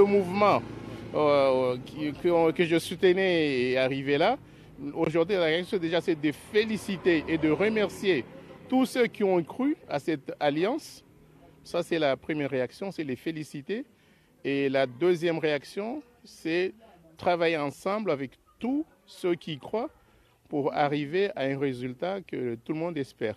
Le mouvement euh, euh, euh, que, je soutenais est arrivé là. Aujourd'hui, la réaction déjà, c'est de féliciter et de remercier tous ceux qui ont cru à cette alliance. Ça, c'est la première réaction, c'est les féliciter. Et la deuxième réaction, c'est travailler ensemble avec tous ceux qui croient pour arriver à un résultat que tout le monde espère.